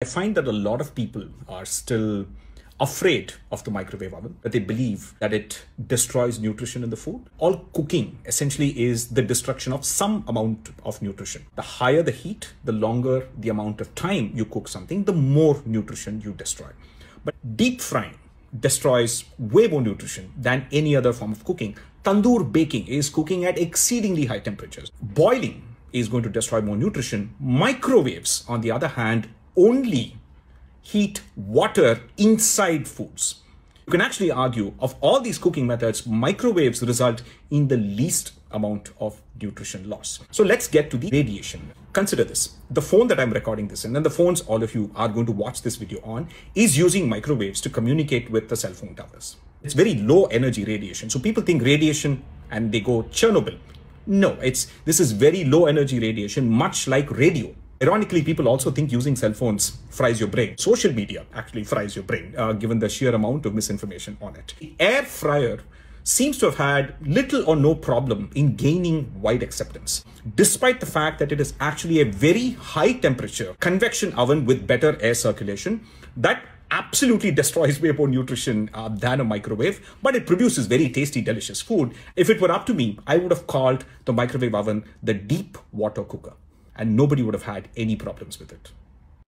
I find that a lot of people are still afraid of the microwave oven, that they believe that it destroys nutrition in the food. All cooking essentially is the destruction of some amount of nutrition. The higher the heat, the longer the amount of time you cook something, the more nutrition you destroy. But deep frying destroys way more nutrition than any other form of cooking. Tandoor baking is cooking at exceedingly high temperatures. Boiling is going to destroy more nutrition. Microwaves, on the other hand, only heat water inside foods. You can actually argue of all these cooking methods, microwaves result in the least amount of nutrition loss. So let's get to the radiation. Consider this. The phone that I'm recording this in and the phones all of you are going to watch this video on is using microwaves to communicate with the cell phone towers. It's very low energy radiation. So people think radiation and they go Chernobyl. No, it's this is very low energy radiation, much like radio. Ironically, people also think using cell phones fries your brain. Social media actually fries your brain, uh, given the sheer amount of misinformation on it. The air fryer seems to have had little or no problem in gaining wide acceptance, despite the fact that it is actually a very high temperature convection oven with better air circulation that absolutely destroys way more nutrition uh, than a microwave, but it produces very tasty, delicious food. If it were up to me, I would have called the microwave oven the deep water cooker and nobody would have had any problems with it.